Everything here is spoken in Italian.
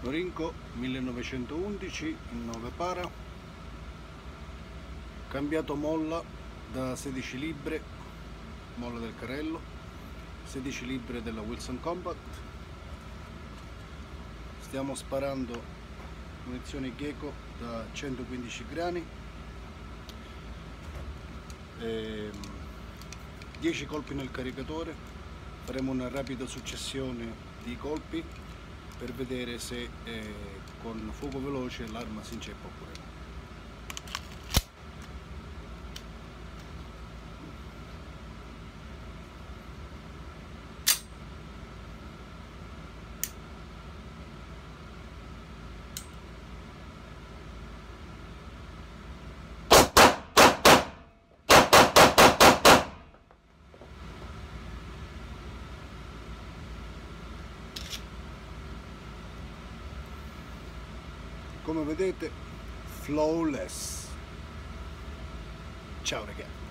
Corinco 1911 in 9 para. Cambiato molla da 16 libre molla del carrello 16 libre della Wilson Compact. Stiamo sparando munizioni Gecko da 115 grani. E 10 colpi nel caricatore. Faremo una rapida successione di colpi per vedere se eh, con fuoco veloce l'arma si inceppa oppure no. Come vedete flawless. Ciao ragazzi